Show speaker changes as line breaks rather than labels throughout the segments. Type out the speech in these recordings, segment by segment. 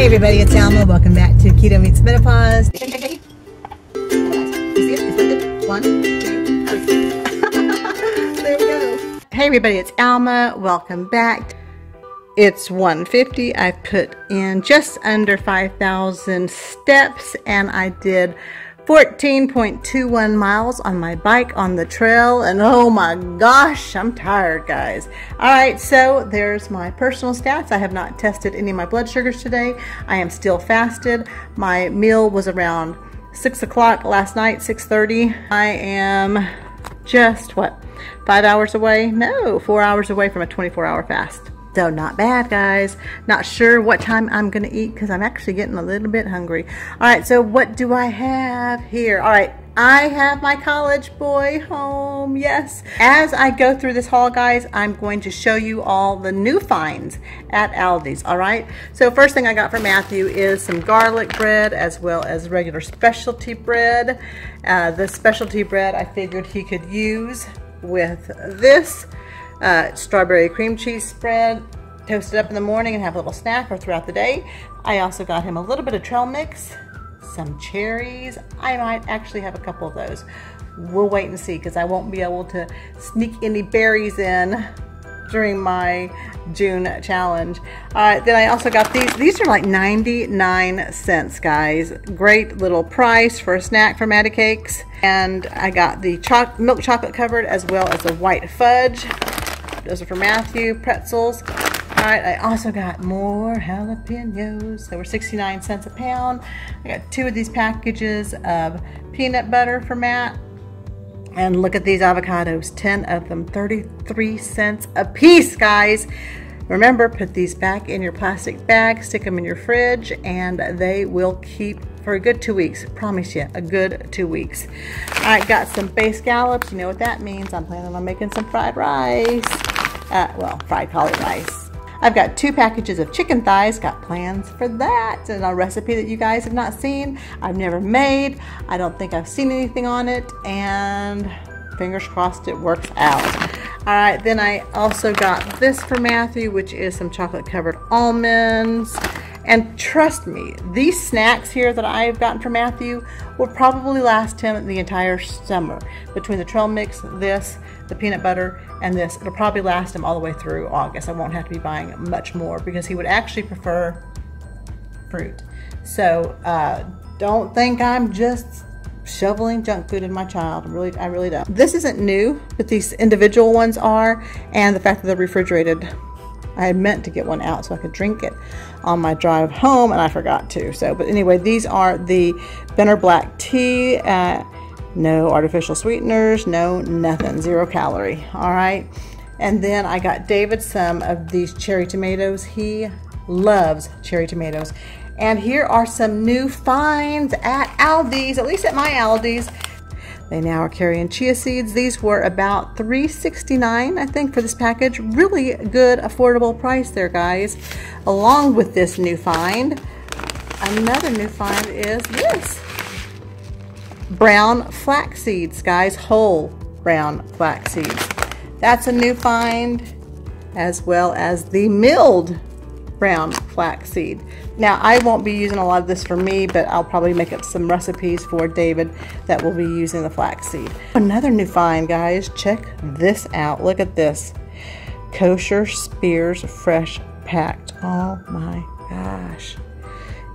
Hey everybody, it's Alma. Welcome back to Keto Meets Menopause. One, two, three. there we go. Hey everybody, it's Alma. Welcome back. It's 150. I put in just under 5,000 steps and I did 14.21 miles on my bike on the trail and oh my gosh I'm tired guys. All right so there's my personal stats. I have not tested any of my blood sugars today. I am still fasted. My meal was around six o'clock last night 6:30. I am just what five hours away? No four hours away from a 24 hour fast so not bad, guys. Not sure what time I'm going to eat because I'm actually getting a little bit hungry. All right, so what do I have here? All right, I have my college boy home, yes. As I go through this haul, guys, I'm going to show you all the new finds at Aldi's, all right? So first thing I got for Matthew is some garlic bread as well as regular specialty bread. Uh, the specialty bread I figured he could use with this uh, strawberry cream cheese spread, toast it up in the morning and have a little snack or throughout the day. I also got him a little bit of trail mix, some cherries. I might actually have a couple of those. We'll wait and see because I won't be able to sneak any berries in during my June challenge. Uh, then I also got these. These are like 99 cents, guys. Great little price for a snack for Maddie Cakes. And I got the cho milk chocolate covered as well as the white fudge. Those are for Matthew. Pretzels. All right, I also got more jalapenos. They were 69 cents a pound. I got two of these packages of peanut butter for Matt. And look at these avocados, 10 of them, 33 cents a piece, guys. Remember, put these back in your plastic bag, stick them in your fridge, and they will keep for a good two weeks. Promise you, a good two weeks. I got some bay scallops. You know what that means. I'm planning on making some fried rice. Uh, well, fried cauli rice. I've got two packages of chicken thighs, got plans for that, and a recipe that you guys have not seen. I've never made. I don't think I've seen anything on it, and fingers crossed it works out. All right, then I also got this for Matthew, which is some chocolate covered almonds. And trust me, these snacks here that I've gotten for Matthew will probably last him the entire summer. Between the trail mix, this, the peanut butter, and this, it'll probably last him all the way through August. I won't have to be buying much more because he would actually prefer fruit. So uh, don't think I'm just shoveling junk food in my child. I really, I really don't. This isn't new, but these individual ones are, and the fact that they're refrigerated I had meant to get one out so I could drink it on my drive home, and I forgot to. So, but anyway, these are the Benner Black Tea. Uh, no artificial sweeteners, no nothing, zero calorie. All right. And then I got David some of these cherry tomatoes. He loves cherry tomatoes. And here are some new finds at Aldi's, at least at my Aldi's. They now are carrying chia seeds. These were about $3.69, I think, for this package. Really good, affordable price there, guys. Along with this new find, another new find is this. Brown flax seeds, guys. Whole brown flax seeds. That's a new find, as well as the milled brown flaxseed. Now, I won't be using a lot of this for me, but I'll probably make up some recipes for David that will be using the flaxseed. Another new find, guys. Check this out. Look at this. Kosher Spears Fresh Packed. Oh my gosh.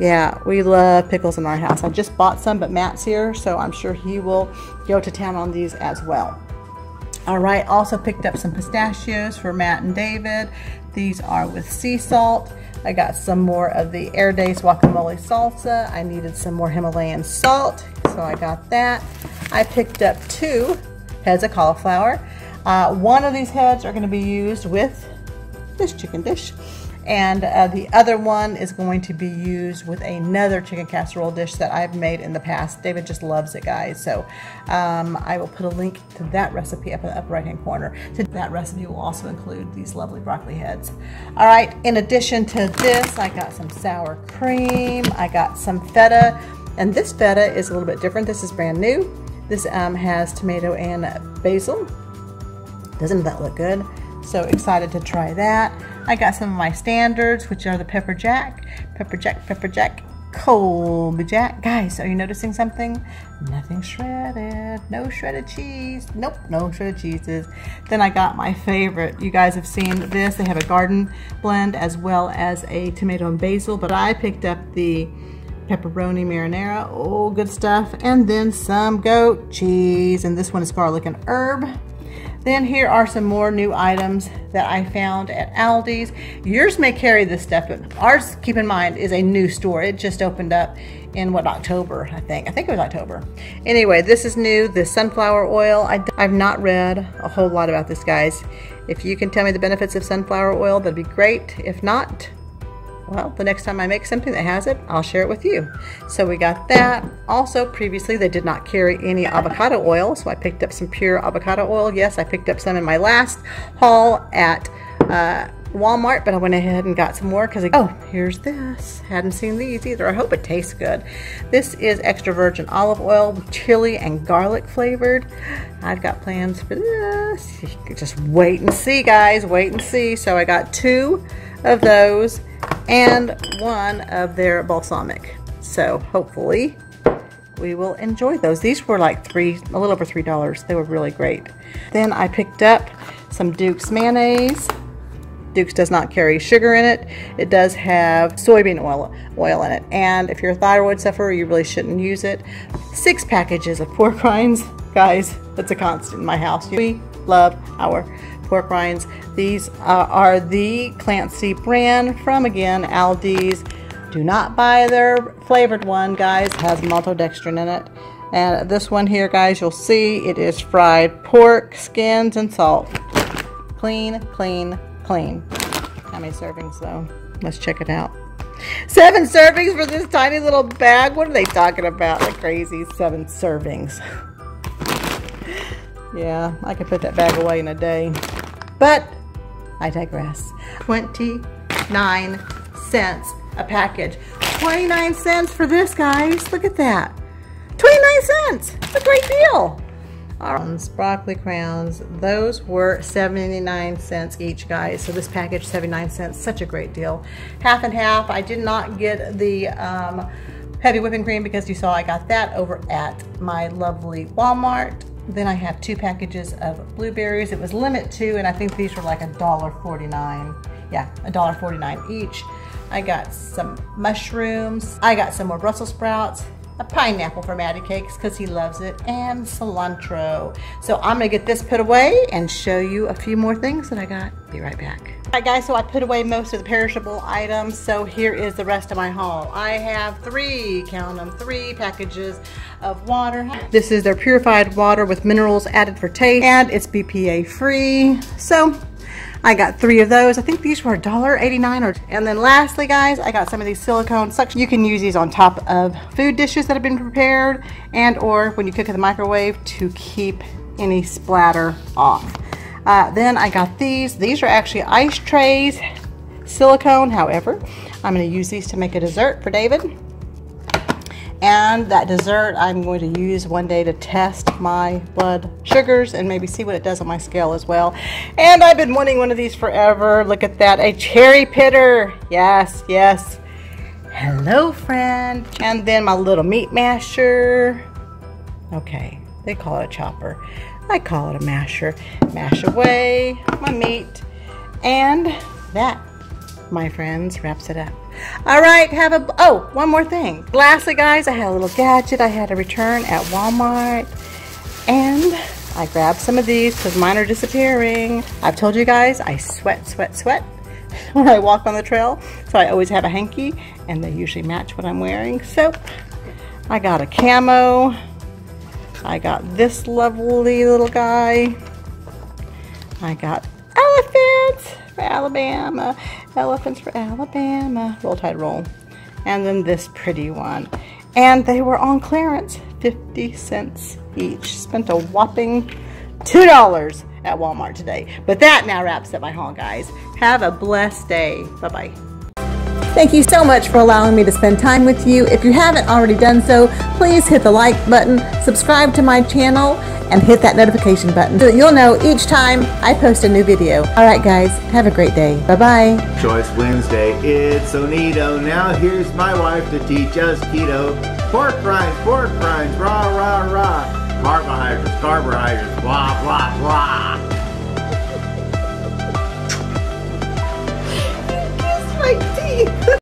Yeah, we love pickles in our house. I just bought some, but Matt's here, so I'm sure he will go to town on these as well. All right, also picked up some pistachios for Matt and David. These are with sea salt. I got some more of the Herdez guacamole salsa. I needed some more Himalayan salt, so I got that. I picked up two heads of cauliflower. Uh, one of these heads are going to be used with this chicken dish and uh, the other one is going to be used with another chicken casserole dish that I've made in the past. David just loves it, guys. So um, I will put a link to that recipe up in the upper right hand corner. So that recipe will also include these lovely broccoli heads. All right, in addition to this, I got some sour cream. I got some feta, and this feta is a little bit different. This is brand new. This um, has tomato and basil. Doesn't that look good? So excited to try that. I got some of my standards, which are the pepper jack, pepper jack, pepper jack, Colby Jack. Guys, are you noticing something? Nothing shredded. No shredded cheese. Nope, no shredded cheeses. Then I got my favorite. You guys have seen this. They have a garden blend as well as a tomato and basil, but I picked up the pepperoni marinara. Oh, good stuff. And then some goat cheese. And this one is garlic and herb. Then here are some more new items that I found at Aldi's. Yours may carry this stuff, but ours, keep in mind, is a new store. It just opened up in what, October, I think. I think it was October. Anyway, this is new, the sunflower oil. I, I've not read a whole lot about this, guys. If you can tell me the benefits of sunflower oil, that'd be great. If not, well, the next time I make something that has it, I'll share it with you. So we got that. Also, previously, they did not carry any avocado oil, so I picked up some pure avocado oil. Yes, I picked up some in my last haul at uh, Walmart, but I went ahead and got some more because, I oh, here's this. Hadn't seen these either. I hope it tastes good. This is extra virgin olive oil, chili and garlic flavored. I've got plans for this. Just wait and see, guys. Wait and see. So I got two of those and one of their balsamic. So hopefully we will enjoy those. These were like three, a little over three dollars. They were really great. Then I picked up some Duke's mayonnaise. Duke's does not carry sugar in it. It does have soybean oil oil in it. And if you're a thyroid sufferer, you really shouldn't use it. Six packages of pork rinds. Guys, that's a constant in my house. We love our pork rinds. These uh, are the Clancy brand from, again, Aldi's. Do not buy their flavored one, guys. has maltodextrin in it. And this one here, guys, you'll see it is fried pork, skins, and salt. Clean, clean, clean. How many servings, though? Let's check it out. Seven servings for this tiny little bag? What are they talking about? Like crazy. Seven servings. yeah, I could put that bag away in a day. But I digress. 29 cents a package. 29 cents for this, guys. Look at that. 29 cents. It's a great deal. Crowns, broccoli crowns, those were 79 cents each, guys. So this package, 79 cents, such a great deal. Half and half. I did not get the um, heavy whipping cream because you saw I got that over at my lovely Walmart. Then I have two packages of blueberries. It was limit two, and I think these were like a dollar forty-nine. Yeah, a dollar forty-nine each. I got some mushrooms. I got some more Brussels sprouts, a pineapple for Matty Cakes because he loves it, and cilantro. So I'm gonna get this put away and show you a few more things that I got. Be right back. All right guys, so I put away most of the perishable items, so here is the rest of my haul. I have three, count them, three packages of water. This is their purified water with minerals added for taste, and it's BPA free. So I got three of those. I think these were $1.89. Or, and then lastly, guys, I got some of these silicone suction. You can use these on top of food dishes that have been prepared and or when you cook in the microwave to keep any splatter off. Uh, then I got these. These are actually ice trays, silicone, however. I'm going to use these to make a dessert for David. And that dessert I'm going to use one day to test my blood sugars and maybe see what it does on my scale as well. And I've been wanting one of these forever. Look at that, a cherry pitter. Yes, yes. Hello, friend. And then my little meat masher. Okay, they call it a chopper. I call it a masher. Mash away my meat. And that, my friends, wraps it up. All right, have a, oh, one more thing. Lastly, guys, I had a little gadget I had to return at Walmart. And I grabbed some of these because mine are disappearing. I've told you guys, I sweat, sweat, sweat when I walk on the trail. So I always have a hanky and they usually match what I'm wearing. So I got a camo. I got this lovely little guy. I got elephants for Alabama. Elephants for Alabama. Roll Tide Roll. And then this pretty one. And they were on clearance. 50 cents each. Spent a whopping $2 at Walmart today. But that now wraps up my haul, guys. Have a blessed day. Bye-bye. Thank you so much for allowing me to spend time with you. If you haven't already done so, please hit the like button, subscribe to my channel, and hit that notification button so that you'll know each time I post a new video. All right, guys, have a great day. Bye-bye.
Choice Wednesday, it's so neato. Now here's my wife to teach us keto. Pork rinds, pork rinds, rah, rah, rah. Carbohydrates, carbohydrates, blah, blah, blah. my teeth.